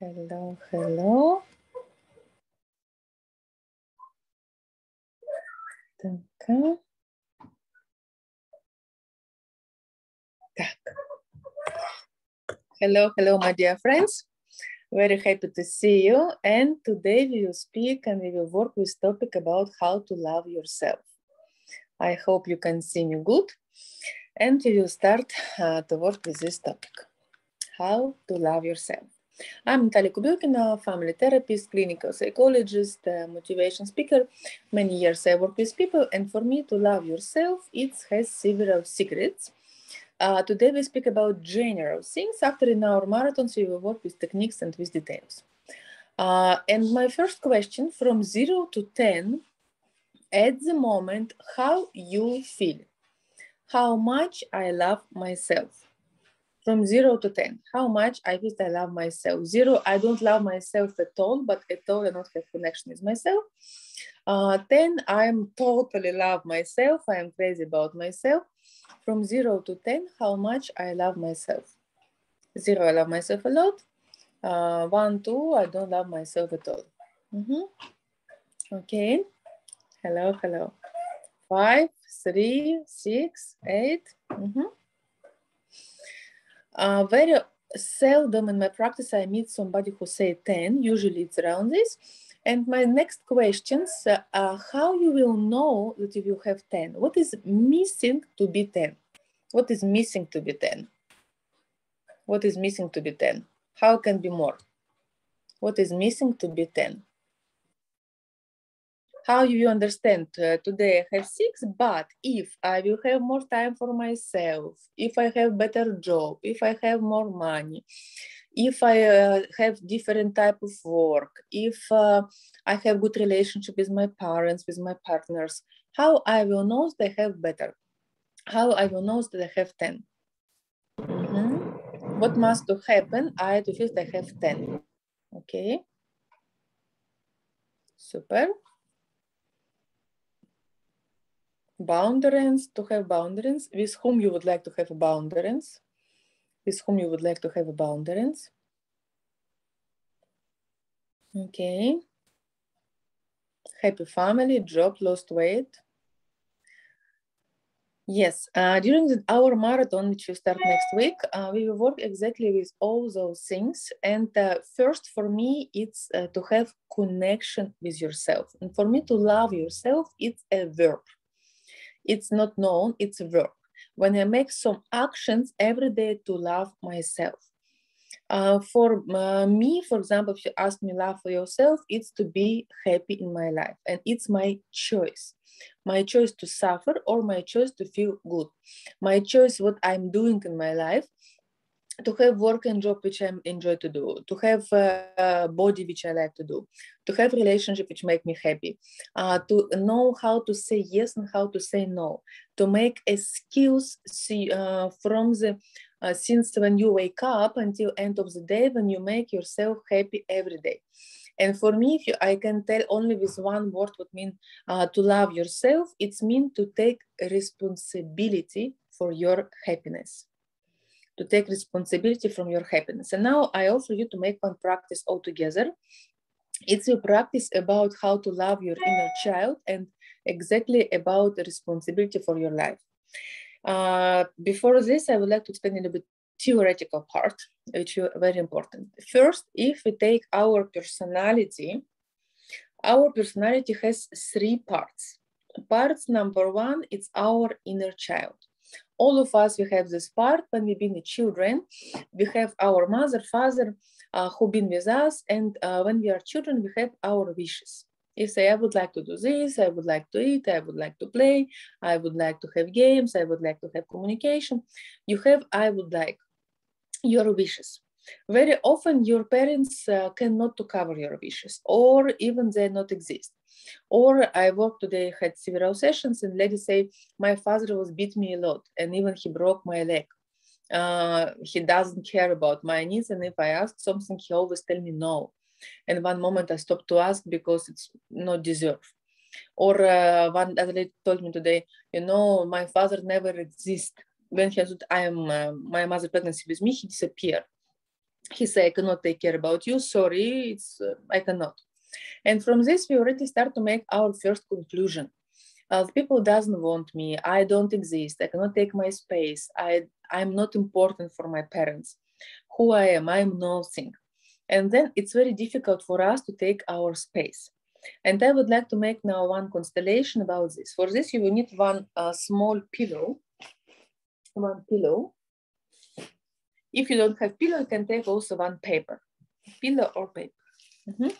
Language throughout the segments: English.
Hello, hello. Taka. Tak. Hello, hello, my dear friends. Very happy to see you. And today we will speak and we will work with topic about how to love yourself. I hope you can see me good. And we will start uh, to work with this topic, how to love yourself. I'm Natalia Kobylkina, family therapist, clinical psychologist, uh, motivation speaker. Many years I work with people, and for me to love yourself, it has several secrets. Uh, today we speak about general things. After in our marathons, we will work with techniques and with details. Uh, and my first question from zero to 10, at the moment, how you feel? How much I love myself? From zero to 10, how much I feel I love myself. Zero, I don't love myself at all, but at all I don't have connection with myself. Uh, 10, I'm totally love myself. I am crazy about myself. From zero to 10, how much I love myself. Zero, I love myself a lot. Uh, one, two, I don't love myself at all. Mm-hmm. Okay. Hello, hello. Five, three, six, eight. Mm-hmm. Uh, very seldom in my practice I meet somebody who say 10, usually it's around this. And my next questions, uh, uh, how you will know that you have 10? What is missing to be 10? What is missing to be 10? What is missing to be 10? How can be more? What is missing to be 10? How you understand uh, today i have six but if i will have more time for myself if i have better job if i have more money if i uh, have different type of work if uh, i have good relationship with my parents with my partners how i will know i have better? How i will know that i have 10 mm-hmm. what must to happen? I to feel that i have 10 okay. Super boundaries to have boundaries. With whom you would like to have boundaries? With whom you would like to have boundaries? Okay. Happy family job lost weight. Yes uh, during the, our marathon which will start next week uh, we will work exactly with all those things. And uh, first for me it's uh, to have connection with yourself. And for me to love yourself it's a verb it's not known, it's a verb. When I make some actions every day to love myself. Uh, for uh, me, for example, if you ask me love for yourself, it's to be happy in my life. And it's my choice. My choice to suffer or my choice to feel good. My choice what I'm doing in my life to have work and job which I enjoy to do, to have a body which I like to do, to have relationship which make me happy, uh, to know how to say yes and how to say no, to make a skills see, uh, from the uh, since when you wake up until end of the day when you make yourself happy every day. And for me, if you, I can tell only with one word what mean uh, to love yourself, it's mean to take responsibility for your happiness to take responsibility from your happiness. And now I offer you to make one practice all together. It's a practice about how to love your inner child and exactly about the responsibility for your life. Uh, before this, I would like to explain a little bit theoretical part, which is very important. First, if we take our personality, our personality has three parts. Parts number one, it's our inner child all of us, we have this part when we've been children. We have our mother, father uh, who been with us. And uh, when we are children, we have our wishes. You say, I would like to do this, I would like to eat, I would like to play, I would like to have games, I would like to have communication. You have, I would like, your wishes. Very often your parents uh, cannot to cover your wishes or even they not exist. Or I work today, had several sessions, and ladies say, My father was beat me a lot, and even he broke my leg. Uh, he doesn't care about my needs, and if I ask something, he always tell me no. And one moment I stopped to ask because it's not deserved. Or uh, one other lady told me today, you know, my father never exists. When he said I am uh, my mother pregnancy with me, he disappeared. He said, I cannot take care about you. Sorry, it's uh, I cannot. And from this, we already start to make our first conclusion. Uh, people doesn't want me. I don't exist. I cannot take my space. I I'm not important for my parents. Who I am, I'm nothing. And then it's very difficult for us to take our space. And I would like to make now one constellation about this. For this, you will need one uh, small pillow. One pillow. If you don't have pillow, you can take also one paper, pillow or paper. Mm -hmm.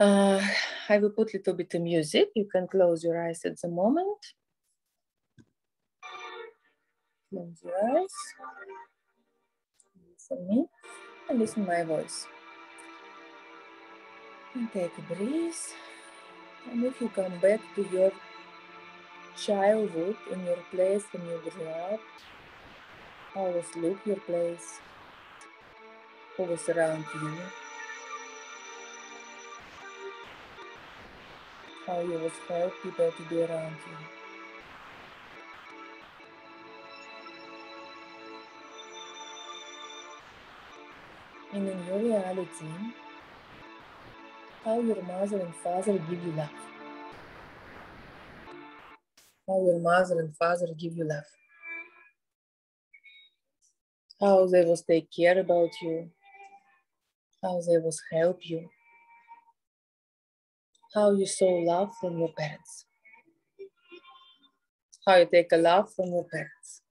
uh, I will put a little bit of music. You can close your eyes at the moment. Close your eyes. Listen me and listen my voice. And take a breath. And if you come back to your childhood in your place when you grew up, always look your place, always around you. How you was help people to be around you. In in new reality, how your mother and father give you love. How your mother and father give you love. How they will take care about you. How they will help you. How you saw love from your parents. How you take a love from your parents.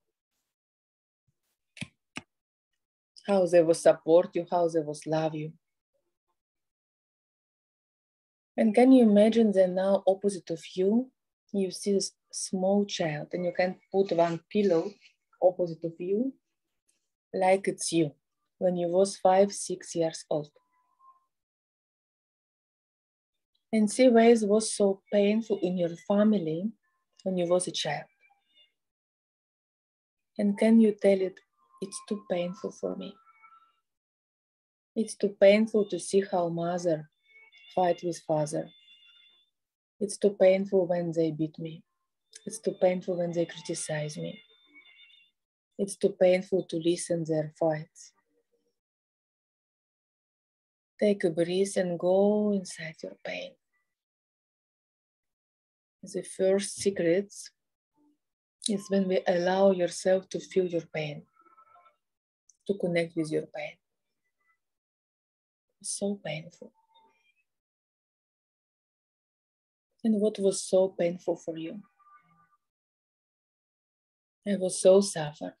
How they will support you, how they will love you. And can you imagine that now opposite of you, you see a small child and you can put one pillow opposite of you like it's you when you was five, six years old. And see why it was so painful in your family when you was a child. And can you tell it, it's too painful for me. It's too painful to see how mother fight with father. It's too painful when they beat me. It's too painful when they criticize me. It's too painful to listen their fights. Take a breath and go inside your pain. The first secret is when we allow yourself to feel your pain, to connect with your pain. It's so painful. And what was so painful for you? I was so suffer.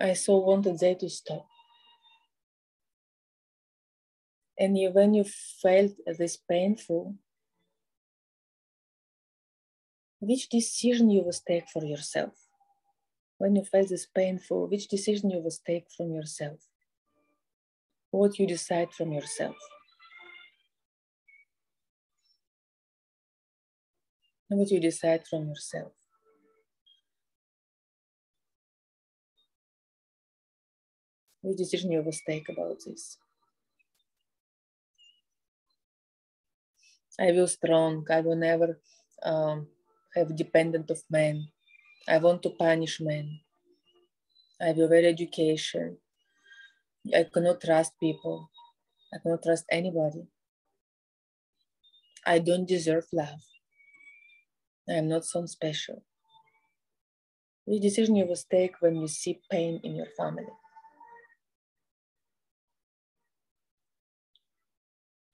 I so wanted they to stop. And you, when you felt this painful, which decision you was take for yourself? When you felt this painful, which decision you was take from yourself? What you decide from yourself? what you decide from yourself. Which decision you will take about this? I will strong. I will never um, have dependent of men. I want to punish men. I will wear education. I cannot trust people. I cannot trust anybody. I don't deserve love. I am not so special. Which decision you will take when you see pain in your family?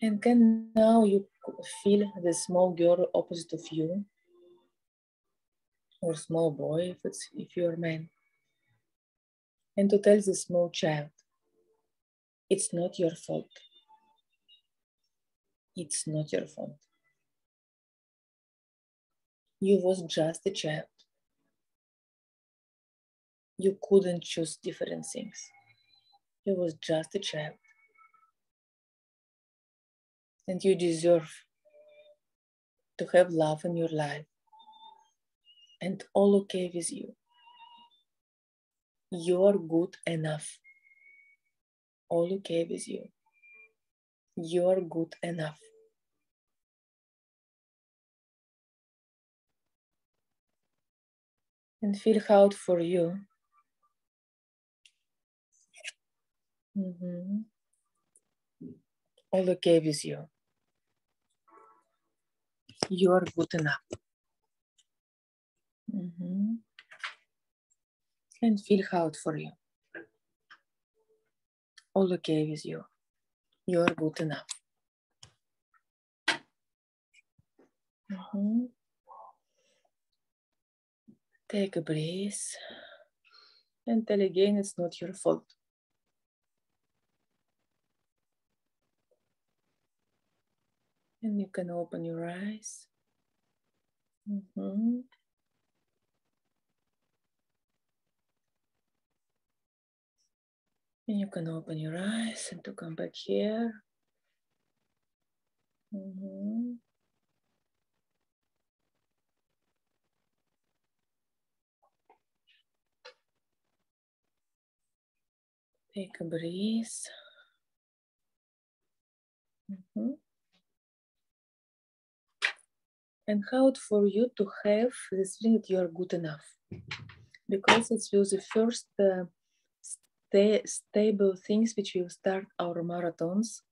And can now you feel the small girl opposite of you, or small boy if it's if you're a man, and to tell the small child, it's not your fault. It's not your fault. You was just a child. You couldn't choose different things. You was just a child. And you deserve to have love in your life and all okay with you. You're good enough. All okay with you. You're good enough. and feel how for you Mm-hmm. All okay with you. You are good enough. Mm-hmm. And feel how it for you. All okay with you. You are good enough. Mm-hmm. Take a breath and tell again it's not your fault. And you can open your eyes. Mm-hmm. And you can open your eyes and to come back here. Mm-hmm. Take a breath. Mm-hmm. And how for you to have this feeling that you are good enough? Because it's the first uh, sta stable things which you start our marathons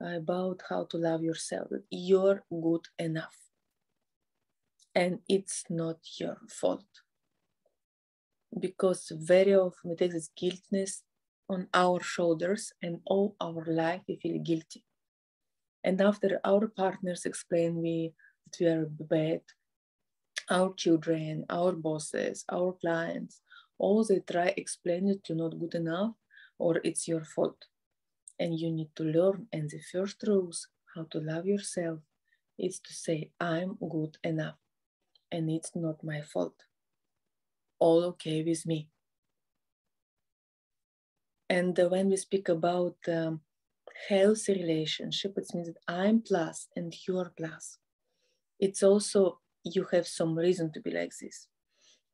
about how to love yourself. You're good enough. And it's not your fault. Because very often we take this guiltness on our shoulders and all our life we feel guilty. And after our partners explain we we are bad, our children, our bosses, our clients, all they try explain it to not good enough or it's your fault. And you need to learn. And the first rules how to love yourself is to say, I'm good enough and it's not my fault. All okay with me. And uh, when we speak about um, healthy relationship, it means that I'm plus and you're plus. It's also you have some reason to be like this.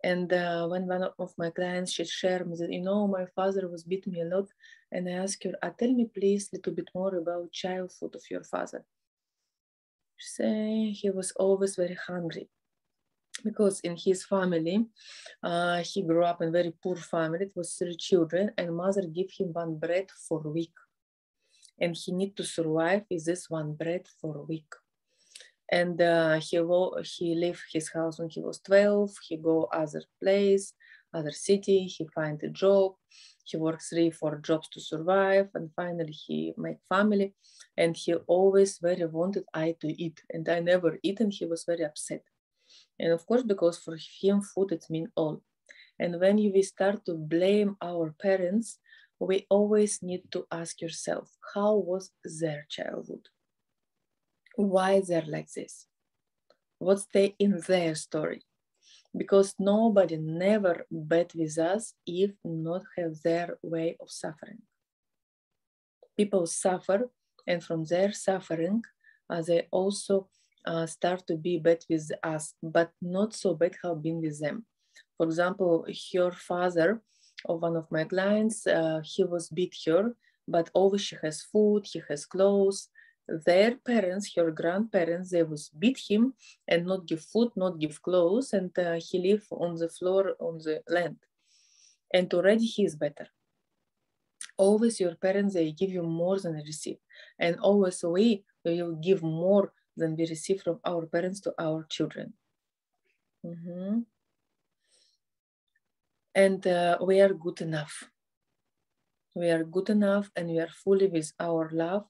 And uh, when one of my clients she shared me that you know my father was beat me a lot, and I asked her, uh, "Tell me please a little bit more about childhood of your father." She said he was always very hungry because in his family, uh, he grew up in very poor family. It was three children, and mother gave him one bread for a week, and he need to survive with this one bread for a week. And uh, he he left his house when he was 12. He go other place, other city. He find a job. He works three, four jobs to survive, and finally he make family. And he always very wanted I to eat, and I never eat, and he was very upset and of course, because for him, food it mean all. And when we start to blame our parents, we always need to ask yourself, how was their childhood? Why they're like this? What's the in their story? Because nobody never bet with us if not have their way of suffering. People suffer, and from their suffering, uh, they also uh, start to be bad with us, but not so bad how been with them. For example, her father of one of my clients, uh, he was beat her, but always she has food, he has clothes. Their parents, her grandparents, they was beat him and not give food, not give clothes, and uh, he live on the floor on the land. And already he is better. Always your parents they give you more than they receive, and always we will give more than we receive from our parents to our children. Mm-hmm. And uh, we are good enough. We are good enough and we are fully with our love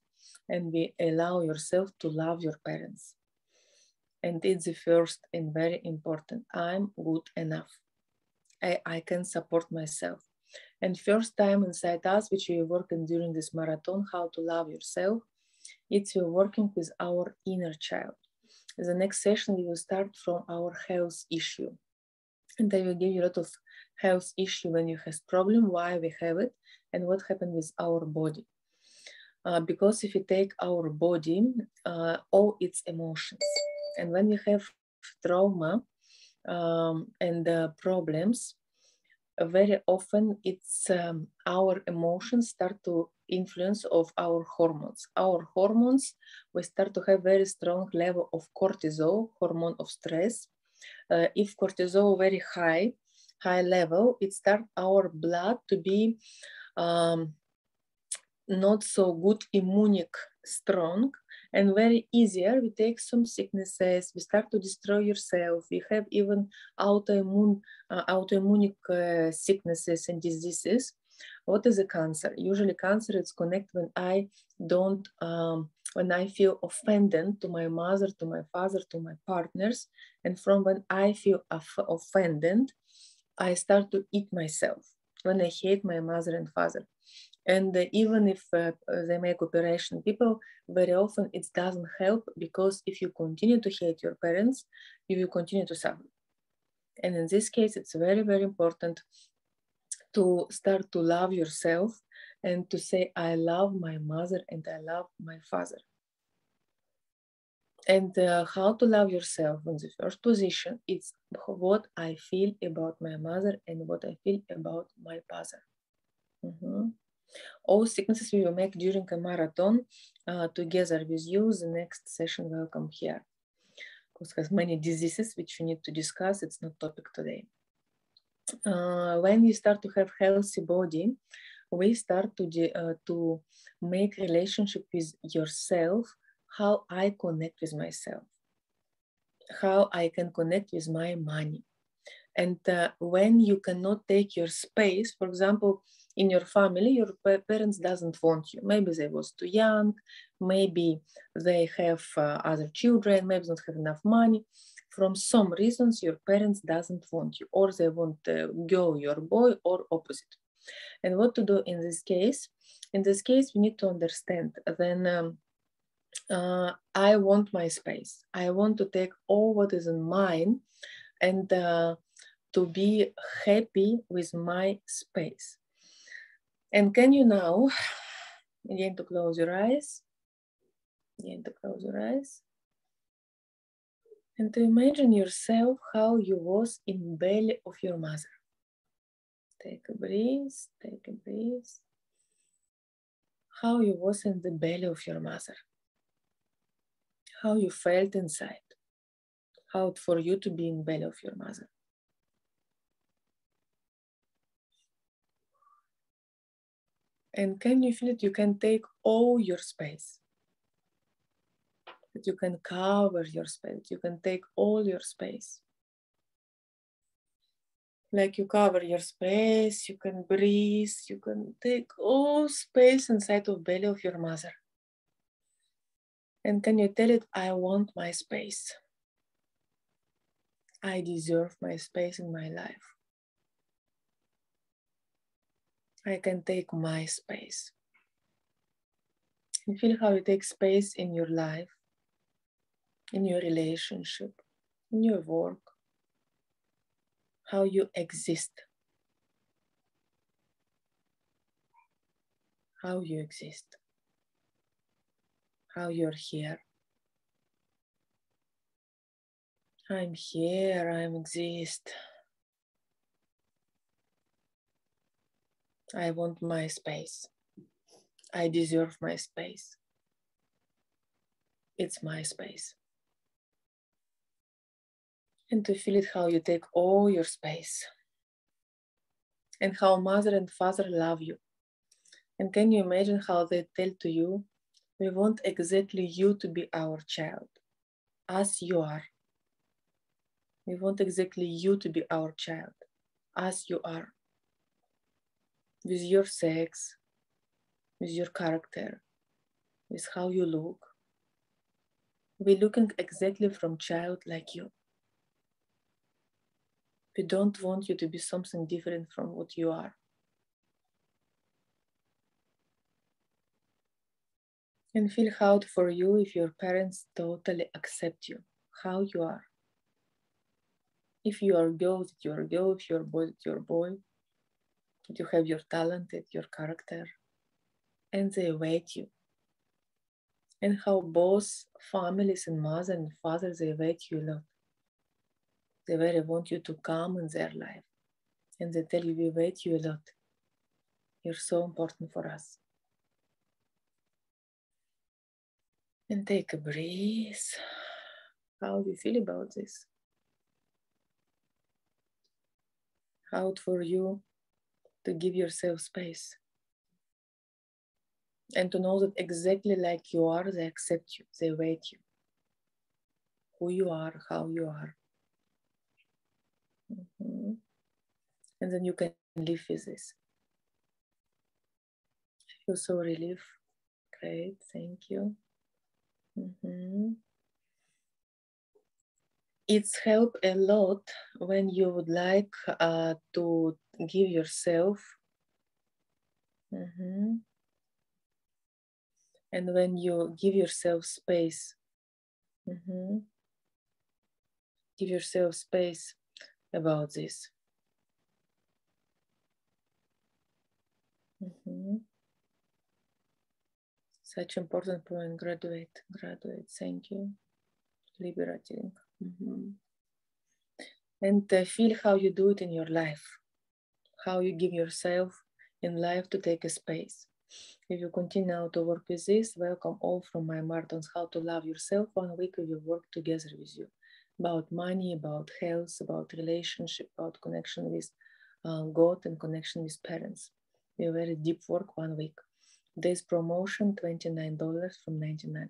and we allow yourself to love your parents. And it's the first and very important. I'm good enough. I, I can support myself. And first time inside us, which we working during this marathon, how to love yourself, it's working with our inner child. The next session, we will start from our health issue. And I will give you a lot of health issue when you have problem, why we have it, and what happened with our body. Uh, because if you take our body, uh, all its emotions, and when we have trauma um, and uh, problems, very often it's um, our emotions start to influence of our hormones. Our hormones, we start to have very strong level of cortisol, hormone of stress. Uh, if cortisol very high, high level, it start our blood to be um, not so good immunic strong and very easier. We take some sicknesses we start to destroy yourself. We have even autoimmune uh, autoimmune uh, sicknesses and diseases. What is a cancer? Usually cancer is connected when i don't um, when i feel offended to my mother to my father to my partners. And from when i feel offended i start to eat myself. When i hate my mother and father and even if uh, they make operation people very often it doesn't help because if you continue to hate your parents you will continue to suffer. And in this case it's very very important to start to love yourself and to say i love my mother and i love my father. And uh, how to love yourself? In the first position it's what i feel about my mother and what i feel about my father. Mm-hmm all sicknesses we will make during a marathon uh, together with you. The next session will come here. Because has many diseases which we need to discuss. It's not topic today. Uh, when you start to have healthy body, we start to uh, to make relationship with yourself. How I connect with myself, how I can connect with my money, and uh, when you cannot take your space, for example, in your family your parents doesn't want you. Maybe they was too young maybe they have uh, other children maybe don't have enough money. From some reasons your parents doesn't want you or they want a girl your boy or opposite. And what to do in this case? In this case we need to understand then um, uh, i want my space. I want to take all what is in mine and uh, to be happy with my space and can you now begin to close your eyes? Begin to close your eyes. And to imagine yourself how you was in belly of your mother. Take a breath, take a breath. How you was in the belly of your mother. How you felt inside. How for you to be in belly of your mother. And can you feel it? You can take all your space. That you can cover your space. You can take all your space. Like you cover your space, you can breathe, you can take all space inside of belly of your mother. And can you tell it, I want my space. I deserve my space in my life. I can take my space. And feel how you take space in your life, in your relationship, in your work, how you exist, how you exist, how you're here. I'm here, I'm exist. I want my space. I deserve my space. It's my space. And to feel it how you take all your space. And how mother and father love you. And can you imagine how they tell to you, we want exactly you to be our child, as you are. We want exactly you to be our child, as you are with your sex, with your character, with how you look. We're looking exactly from child like you. We don't want you to be something different from what you are. And feel how for you if your parents totally accept you, how you are. If you are girl, that you are girl, if you're boy, you're boy, you have your talent and your character, and they await you. And how both families and mother and father they await you a lot. They very want you to come in their life, and they tell you we wait you a lot. You're so important for us. And take a breath. How do you feel about this? How for you to give yourself space. and to know that exactly like you are, they accept you, they wait you, who you are, how you are. Mm-hmm. And then you can live with this. I feel so relief. Great, thank you. Mm-hmm. It's help a lot when you would like uh, to give yourself mm-hmm. and when you give yourself space mm-hmm. give yourself space about this mm-hmm. such important point graduate graduate thank you liberating mm-hmm. and uh, feel how you do it in your life. How you give yourself in life to take a space. If you continue to work with this welcome all from my marathons how to love yourself. One week we will work together with you. About money about health about relationship about connection with uh, god and connection with parents. A very deep work one week. This promotion $29 from 99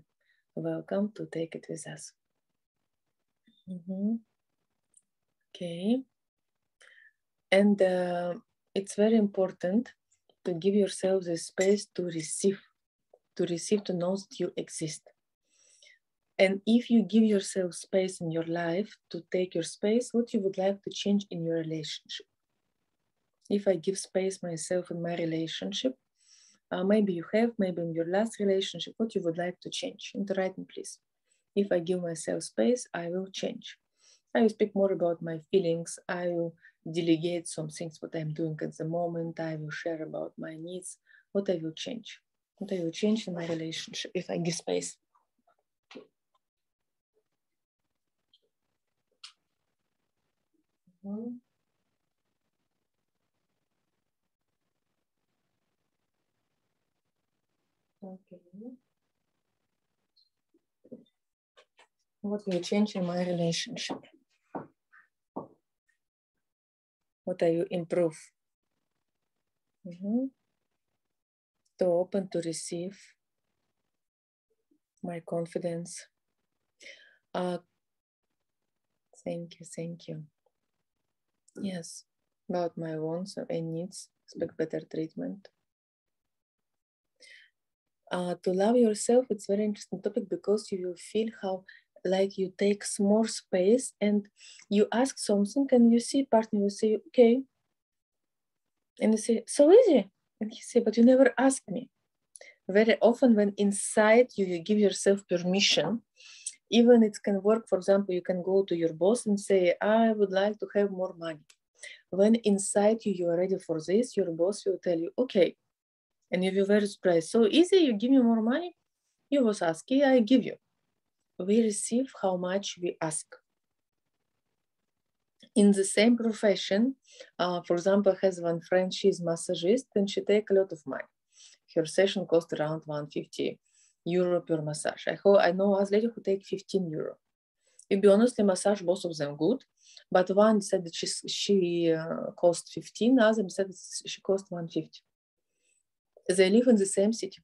welcome to take it with us mm-hmm. okay. And uh, it's very important to give yourself the space to receive to receive to know that you exist. And if you give yourself space in your life to take your space what you would like to change in your relationship? If i give space myself in my relationship uh, maybe you have maybe in your last relationship what you would like to change? In the writing please if i give myself space i will change i will speak more about my feelings i will delegate some things what I'm doing at the moment. I will share about my needs, what I will change, what I will change in my relationship if I give space. Mm-hmm. Okay. What will change in my relationship? what are you improve mm-hmm. to open to receive my confidence uh, thank you thank you yes about my wants and needs expect better treatment uh, to love yourself it's very interesting topic because you will feel how like you take more space and you ask something and you see partner you say okay. And you say so easy. And he say but you never asked me. Very often when inside you, you give yourself permission even it can work for example you can go to your boss and say i would like to have more money. When inside you you are ready for this your boss will tell you okay. And if you're very surprised. So easy you give me more money? You was asking i give you we receive how much we ask. In the same profession, uh, for example, has one friend, she's massagist and she take a lot of money. Her session cost around 150 euro per massage. I, ho- I know us lady who take 15 euro. To be honest, massage, both of them good, but one said that she, she uh, cost 15, other said she cost 150. They live in the same city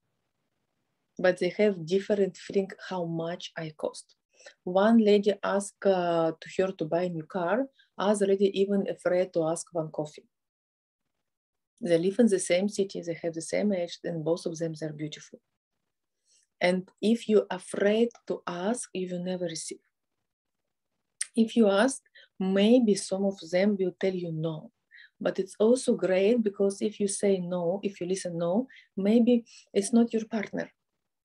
but they have different feeling how much I cost. One lady asked uh, to her to buy a new car, other lady even afraid to ask one coffee. They live in the same city, they have the same age, and both of them are beautiful. And if you're afraid to ask, you will never receive. If you ask, maybe some of them will tell you no. But it's also great because if you say no, if you listen no, maybe it's not your partner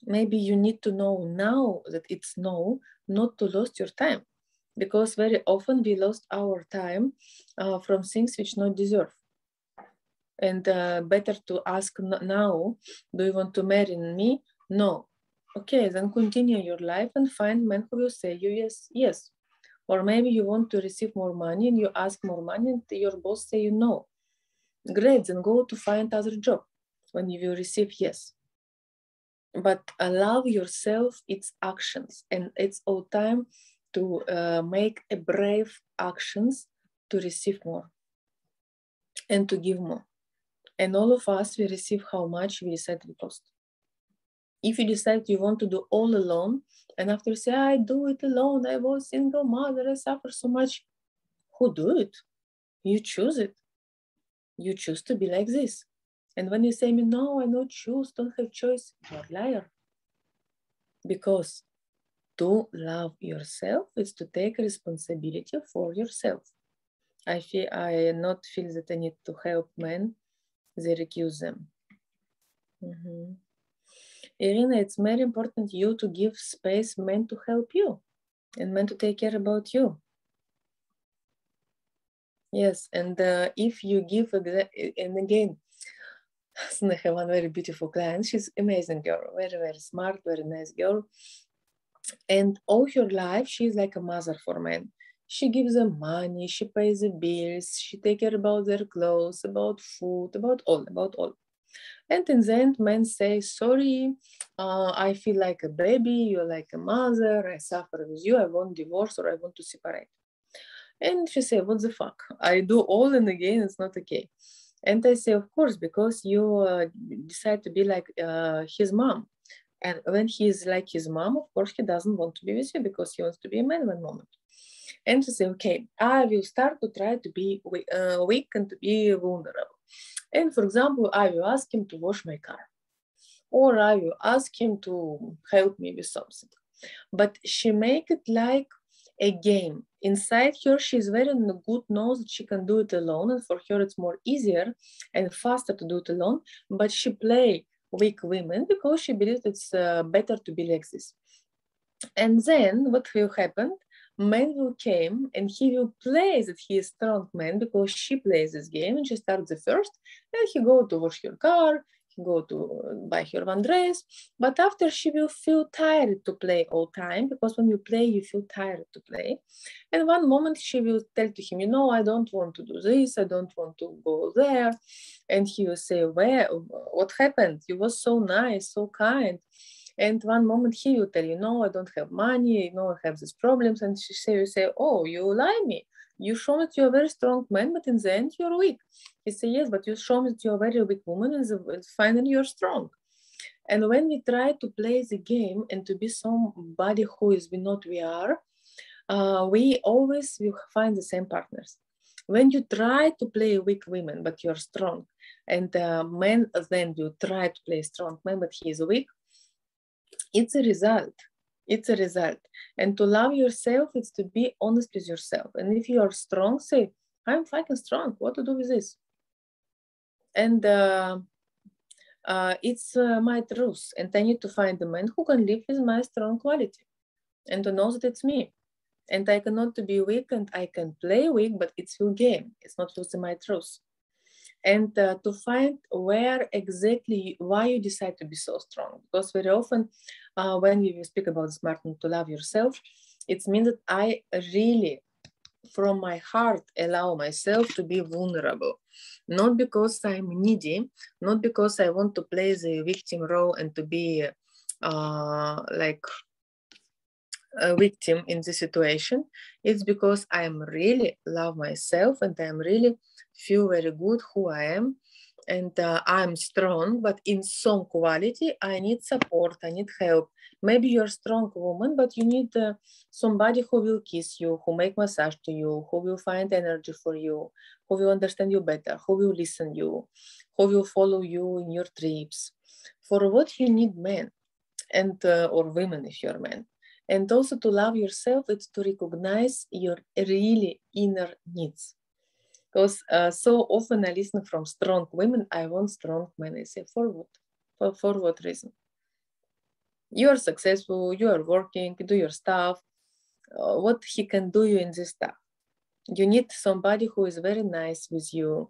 maybe you need to know now that it's no, not to lose your time. Because very often we lost our time uh, from things which not deserve. And uh, better to ask now, do you want to marry me? No. Okay, then continue your life and find men who will say you yes, yes. Or maybe you want to receive more money and you ask more money and your boss say you no. Great, then go to find other job when you will receive yes but allow yourself its actions and it's all time to uh, make a brave actions to receive more and to give more and all of us we receive how much we decide we cost if you decide you want to do all alone, and after say, I do it alone, I was single mother, I suffer so much, who do it? You choose it. You choose to be like this. And when you say me, no, I not choose, don't have choice, you're liar. Because to love yourself is to take responsibility for yourself. I feel I not feel that I need to help men, they recuse them. Mm-hmm. Irina, it's very important you to give space men to help you and men to take care about you. Yes, and uh, if you give, and again, I have one very beautiful client. She's amazing girl, very, very smart, very nice girl. And all her life, she's like a mother for men. She gives them money, she pays the bills, she take care about their clothes, about food, about all, about all. And in the end, men say, sorry, uh, I feel like a baby, you're like a mother, I suffer with you, I want divorce or I want to separate. And she say, what the fuck? I do all and again, it's not okay. And I say, of course, because you uh, decide to be like uh, his mom. And when he is like his mom, of course, he doesn't want to be with you because he wants to be a man one moment. And she say, okay, I will start to try to be uh, weak and to be vulnerable. And for example, I will ask him to wash my car, or I will ask him to help me with something. But she make it like a game. Inside her, she's very good, knows that she can do it alone, and for her it's more easier and faster to do it alone. But she play weak women because she believes it's uh, better to be like this. And then what will happen? Man will came and he will play that he is strong man because she plays this game and she starts the first and he go to wash her car, go to uh, buy her one dress, but after she will feel tired to play all time because when you play you feel tired to play. And one moment she will tell to him, you know, I don't want to do this, I don't want to go there. And he will say, Where what happened? You was so nice, so kind and one moment he will tell you, no, I don't have money, no, I have these problems. And she say, you say, oh, you lie me. You show that you're a very strong man, but in the end you're weak. He say, yes, but you show that you're a very weak woman, and finally you're strong. And when we try to play the game and to be somebody who is we not we are, uh, we always will find the same partners. When you try to play weak women, but you're strong, and uh, men then you try to play strong man, but he is weak, it's a result it's a result. And to love yourself is to be honest with yourself. And if you are strong say i'm fucking strong. What to do with this? And uh, uh, it's uh, my truth. And i need to find a man who can live with my strong quality and to know that it's me. And i cannot to be weak and i can play weak but it's your game. It's not losing my truth and uh, to find where exactly why you decide to be so strong. Because very often uh, when we speak about smart to love yourself it means that i really from my heart allow myself to be vulnerable. Not because i'm needy not because i want to play the victim role and to be uh, like a victim in this situation it's because i'm really love myself and i'm really feel very good who I am and uh, I'm strong, but in some quality, I need support, I need help. Maybe you're a strong woman, but you need uh, somebody who will kiss you, who make massage to you, who will find energy for you, who will understand you better, who will listen you, who will follow you in your trips. For what you need men and uh, or women if you're men. And also to love yourself, it's to recognize your really inner needs because uh, so often I listen from strong women, I want strong men. I say, for what? For, for what reason? You are successful, you are working, do your stuff. Uh, what he can do you in this stuff? You need somebody who is very nice with you,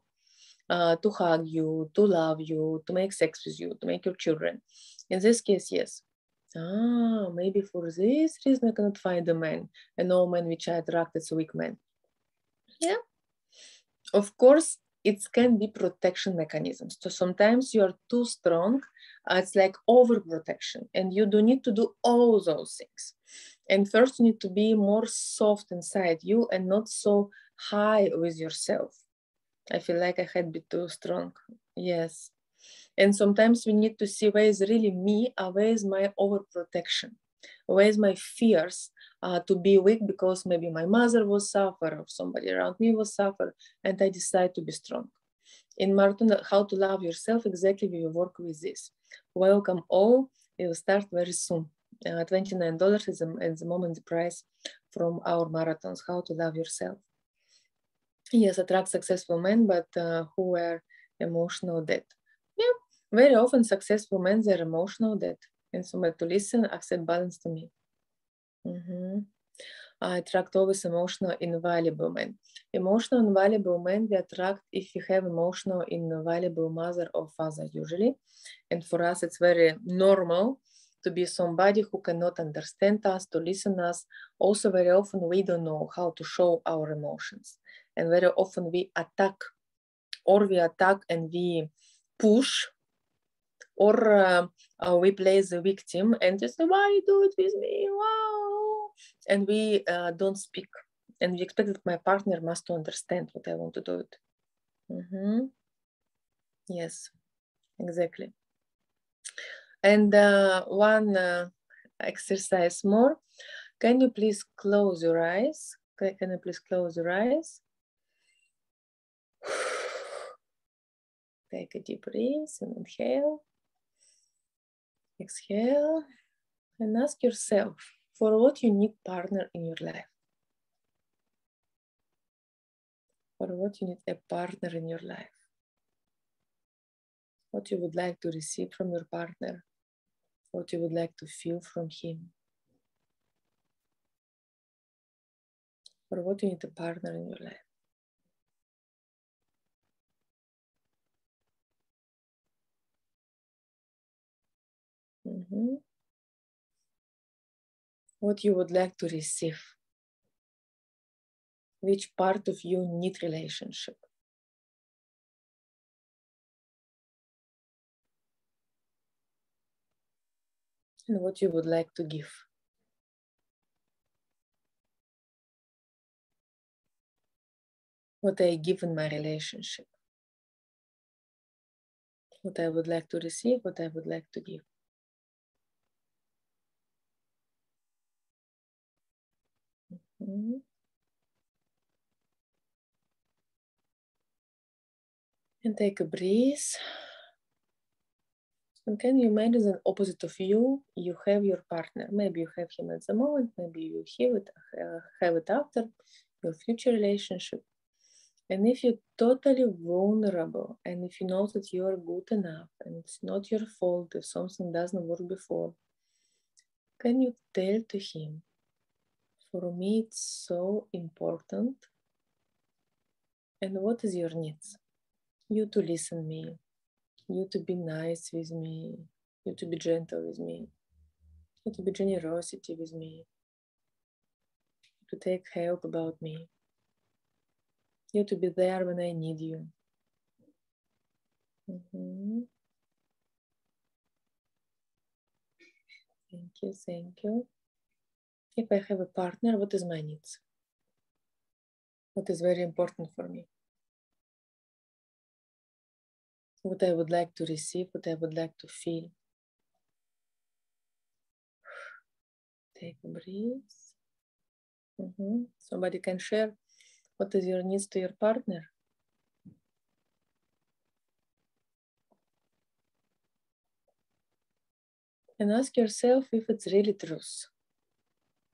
uh, to hug you, to love you, to make sex with you, to make your children. In this case, yes. Ah, maybe for this reason I cannot find a man, a no man which I attract as a weak man. Yeah, of course, it can be protection mechanisms. So sometimes you are too strong. Uh, it's like overprotection, and you do need to do all those things. And first, you need to be more soft inside you and not so high with yourself. I feel like I had been too strong. Yes. And sometimes we need to see where is really me, or where is my overprotection, where is my fears uh, to be weak because maybe my mother was suffer or somebody around me was suffer, and I decide to be strong. In Marathon, how to love yourself, exactly we work with this. Welcome all. We will start very soon. Uh, $29 is at the moment the price from our marathons, how to love yourself. Yes, attract successful men, but uh, who were emotional dead. Yeah, very often successful men, they're emotional dead. And somebody to listen, accept balance to me. Mm-hmm. I attract always emotional invaluable men. Emotional invaluable men we attract if you have emotional invaluable mother or father usually. And for us, it's very normal to be somebody who cannot understand us, to listen us. Also, very often we don't know how to show our emotions. And very often we attack or we attack and we push or uh, uh, we play the victim and just say, why you do it with me? Wow. And we uh, don't speak. And we expect that my partner must understand what I want to do it. Mm-hmm. Yes, exactly. And uh, one uh, exercise more. Can you please close your eyes? Can you please close your eyes? Take a deep breath and inhale. Exhale and ask yourself for what you need partner in your life. For what you need a partner in your life. What you would like to receive from your partner. What you would like to feel from him. For what you need a partner in your life. Mm-hmm. What you would like to receive. Which part of you need relationship. And what you would like to give. What I give in my relationship. What I would like to receive, what I would like to give. Mm-hmm. And take a breath. And can you imagine the opposite of you? You have your partner. Maybe you have him at the moment. Maybe you have it, uh, have it after your future relationship. And if you're totally vulnerable, and if you know that you're good enough, and it's not your fault if something doesn't work before, can you tell to him for me it's so important. And what is your needs? You to listen me. You to be nice with me. You to be gentle with me. You to be generosity with me. You to take help about me. You to be there when i need you. Mm-hmm. thank you thank you if I have a partner, what is my needs? What is very important for me? What I would like to receive, what I would like to feel. Take a breath. Mm-hmm. Somebody can share what is your needs to your partner. And ask yourself if it's really truth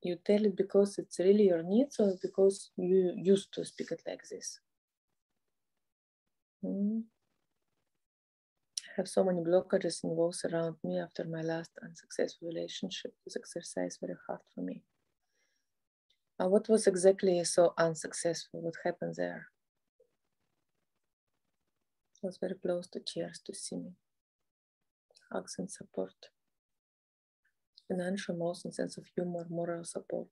you tell it because it's really your needs or because you used to speak it like this? Mm. i have so many blockages and walls around me after my last unsuccessful relationship. This exercise very hard for me. Uh, what was exactly so unsuccessful? What happened there? It was very close to tears to see me. Hugs and support financial, emotional sense of humor, moral support.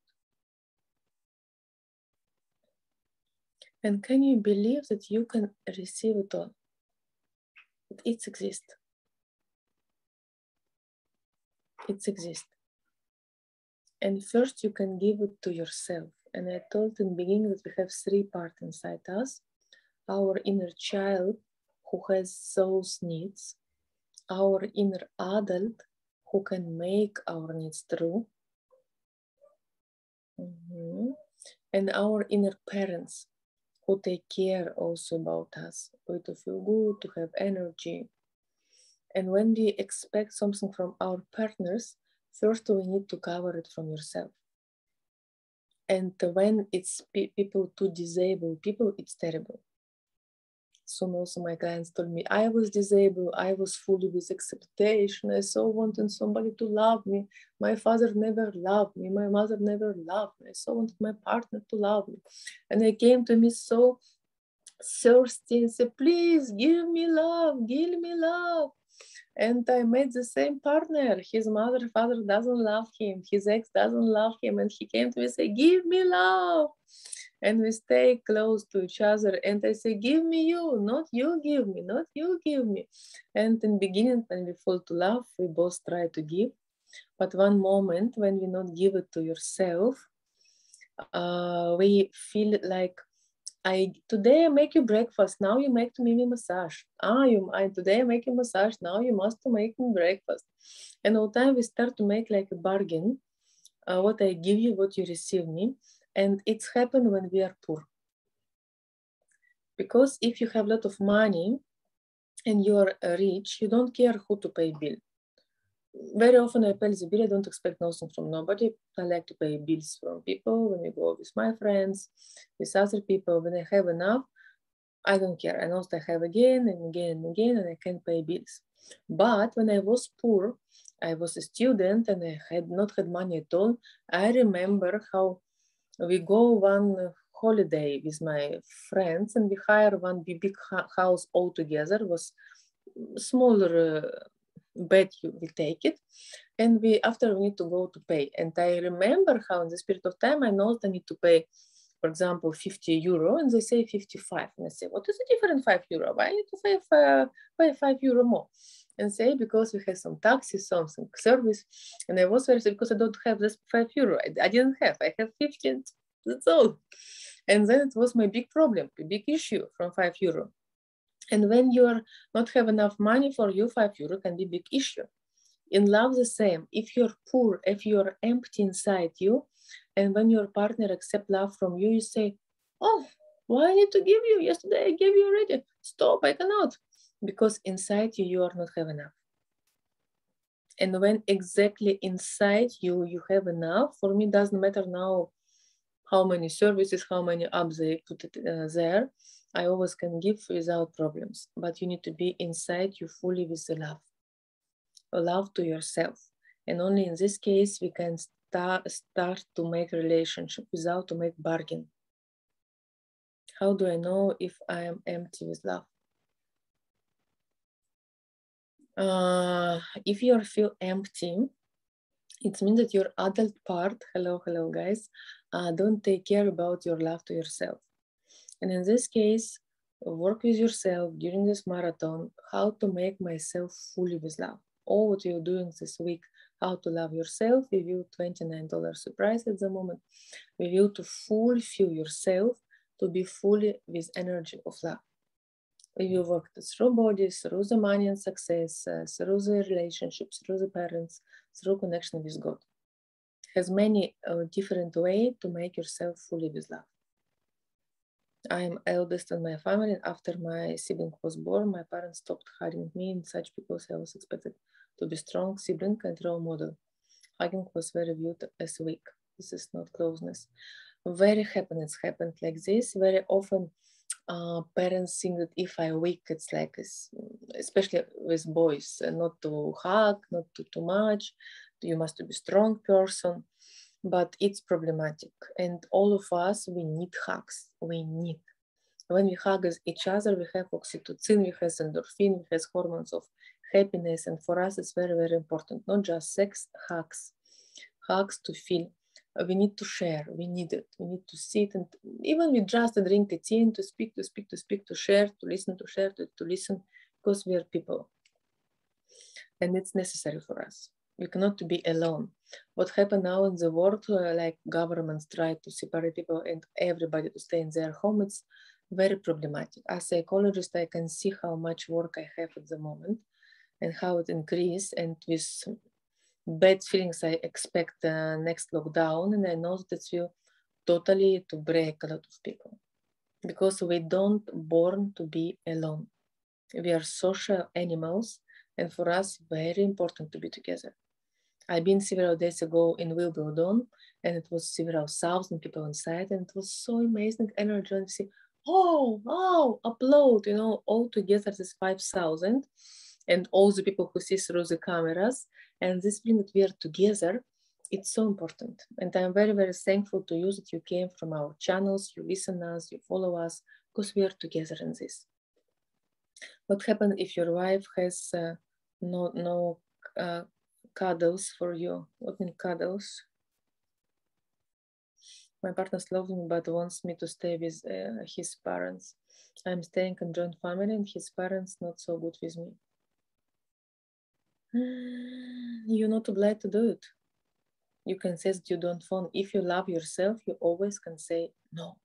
And can you believe that you can receive it all? It exists. It exists. And first you can give it to yourself. And I told in the beginning that we have three parts inside us. Our inner child who has those needs our inner adult who can make our needs true. Mm-hmm. And our inner parents who take care also about us, to feel good, to have energy. And when we expect something from our partners, first we need to cover it from yourself. And when it's people to disabled people, it's terrible some also my clients told me I was disabled, I was fully with expectation. I so wanted somebody to love me. My father never loved me, my mother never loved me. I so wanted my partner to love me. And they came to me so thirsty and said, please give me love, give me love. And I met the same partner. His mother, father doesn't love him. His ex doesn't love him. And he came to me and said, give me love and we stay close to each other and i say give me you not you give me not you give me and in beginning when we fall to love we both try to give but one moment when we not give it to yourself uh, we feel like I today I make you breakfast. Now you make to me massage. Ah, you I today I make you massage. Now you must make me breakfast. And all time we start to make like a bargain. Uh, what I give you, what you receive me. And it's happened when we are poor. Because if you have a lot of money and you are uh, rich, you don't care who to pay bill. Very often I pay the bill, I don't expect nothing from nobody. I like to pay bills from people when we go with my friends, with other people. When I have enough, I don't care. I know that I have again and again and again and I can pay bills. But when I was poor, I was a student and I had not had money at all. I remember how we go one holiday with my friends and we hire one big house all together was smaller uh, bed you will take it. And we after we need to go to pay. And i remember how in this period of time i know that i need to pay for example 50 euro and they say 55 and i say what is the difference 5 euro? Why i need to pay, uh, pay 5 euro more and say because we have some taxes some, some service and i was very sad because i don't have this 5 euro. I, I didn't have i have 15 that's all. And then it was my big problem big issue from 5 euro. And when you're not have enough money for you 5 euro can be big issue. In love the same. If you're poor if you're empty inside you and when your partner accept love from you you say oh why I need to give you? Yesterday I gave you already. Stop I cannot because inside you you are not have enough. And when exactly inside you you have enough for me doesn't matter now how many services how many apps they put it uh, there i always can give without problems. But you need to be inside you fully with the love. Love to yourself. And only in this case we can start start to make relationship without to make bargain. How do i know if i am empty with love uh, if you feel empty, it means that your adult part, hello, hello guys, uh, don't take care about your love to yourself. And in this case, work with yourself during this marathon, how to make myself fully with love. All what you're doing this week, how to love yourself, we will $29 surprise at the moment. We will to fulfill yourself to be fully with energy of love you worked through bodies, through the money and success, uh, through the relationships, through the parents, through connection with God. Has many uh, different way to make yourself fully with love. I am eldest in my family. After my sibling was born, my parents stopped hugging me in such because I was expected to be strong sibling and role model. Hugging was very viewed as weak. This is not closeness. Very happiness happened like this. Very often uh, parents think that if I wake, it's like, especially with boys, uh, not to hug, not to too much. You must be strong person, but it's problematic. And all of us, we need hugs. We need. When we hug each other, we have oxytocin, we have endorphin, we have hormones of happiness. And for us, it's very, very important. Not just sex, hugs. Hugs to feel we need to share we need it we need to sit and even with just a drink a tea and to speak to speak to speak to share to listen to share to, to listen because we are people. And it's necessary for us. We cannot be alone. What happened now in the world uh, like governments try to separate people and everybody to stay in their home it's very problematic. As a psychologist i can see how much work i have at the moment and how it increased and with bad feelings I expect the next lockdown and I know that will totally to break a lot of people because we don't born to be alone. We are social animals and for us very important to be together. I've been several days ago in Wimbledon and it was several thousand people inside and it was so amazing energy and see, oh, oh, upload, you know, all together this 5,000 and all the people who see through the cameras and this means that we are together. It's so important. And i'm very very thankful to you that you came from our channels you listen us you follow us because we are together in this. What happens if your wife has uh, no no uh, cuddles for you? What mean cuddles? My partner loves me but wants me to stay with uh, his parents. I'm staying in joint family and his parents not so good with me you're not obliged to do it. You can say that you don't want. If you love yourself, you always can say no.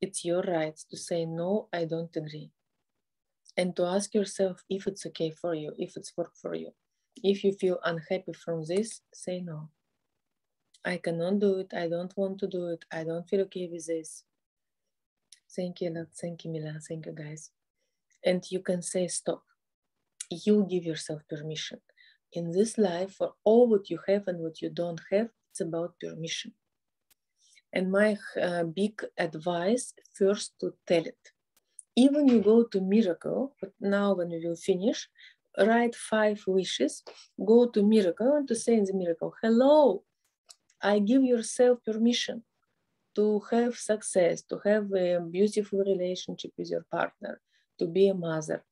It's your right to say no, I don't agree. And to ask yourself if it's okay for you, if it's work for you. If you feel unhappy from this, say no. I cannot do it. I don't want to do it. I don't feel okay with this. Thank you, love. Thank you, Mila. Thank you, guys. And you can say stop you give yourself permission. In this life, for all what you have and what you don't have, it's about permission. And my uh, big advice first to tell it. Even you go to miracle, but now when you will finish, write five wishes, go to miracle and to say in the miracle, hello, I give yourself permission to have success, to have a beautiful relationship with your partner, to be a mother,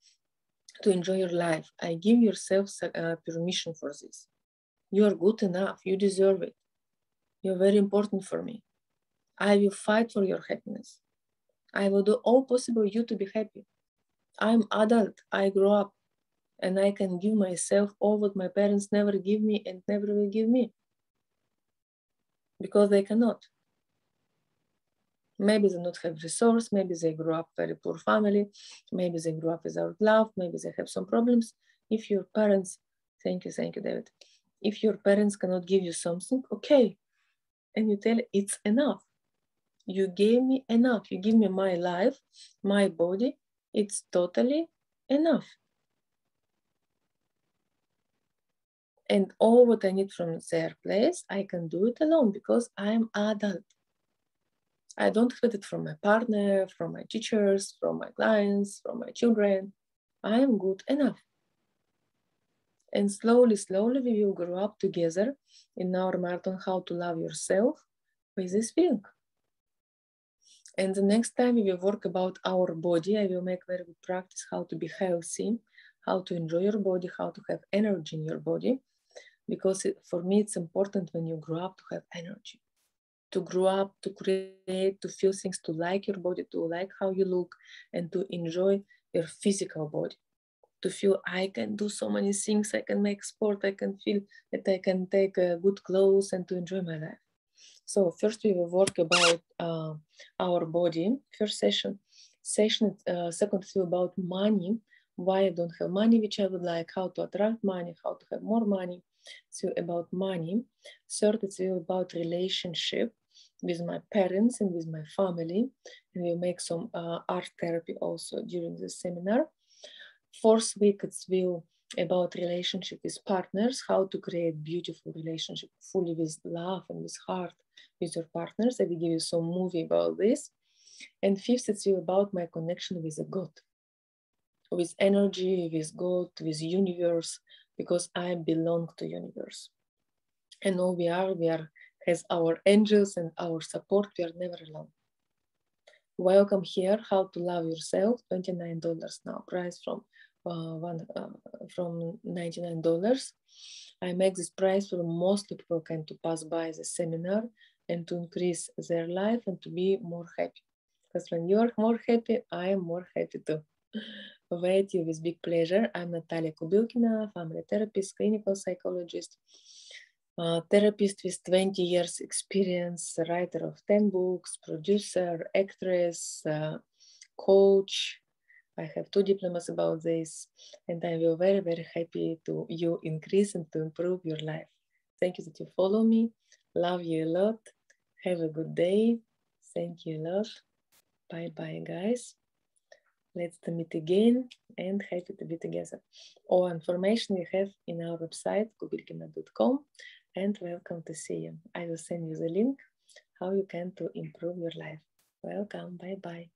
to enjoy your life. I give yourself uh, permission for this. You are good enough. You deserve it. You're very important for me. I will fight for your happiness. I will do all possible you to be happy. I'm adult. I grow up and I can give myself all what my parents never give me and never will give me because they cannot. Maybe they not have resource, maybe they grew up very poor family, maybe they grew up without love, maybe they have some problems. If your parents, thank you, thank you, David. If your parents cannot give you something, okay. And you tell it's enough. You gave me enough. You give me my life, my body. It's totally enough. And all what I need from their place, I can do it alone because I'm adult. I don't get it from my partner, from my teachers, from my clients, from my children. I am good enough. And slowly, slowly, we will grow up together in our marathon How to Love Yourself with this feeling. And the next time we will work about our body, I will make very good practice how to be healthy, how to enjoy your body, how to have energy in your body. Because it, for me, it's important when you grow up to have energy to grow up, to create, to feel things, to like your body, to like how you look, and to enjoy your physical body. To feel I can do so many things, I can make sport, I can feel that I can take uh, good clothes and to enjoy my life. So first we will work about uh, our body, first session. Session, uh, second is about money, why I don't have money, which I would like, how to attract money, how to have more money. So about money. Third, it's about relationship with my parents and with my family. And we make some uh, art therapy also during the seminar. Fourth week, it's will about relationship with partners, how to create beautiful relationship fully with love and with heart with your partners. I will give you some movie about this. And fifth, it's will about my connection with the God, with energy, with God, with universe, because I belong to universe. And all we are, we are has our angels and our support. We are never alone. Welcome here, How to Love Yourself, $29 now, price from uh, one uh, from $99. I make this price for mostly people can to pass by the seminar and to increase their life and to be more happy. Because when you're more happy, I am more happy too. Wait you with big pleasure. I'm Natalia Kobylkina, family therapist, clinical psychologist, therapist with 20 years experience, writer of 10 books, producer, actress, uh, coach, I have two diplomas about this, and I will very, very happy to you increase and to improve your life. Thank you that you follow me. Love you a lot. Have a good day. Thank you a lot. Bye bye, guys. Let's meet again and happy to be together. All information we have in our website, kobylkina.com, and welcome to see you. I will send you the link how you can to improve your life. Welcome. Bye bye.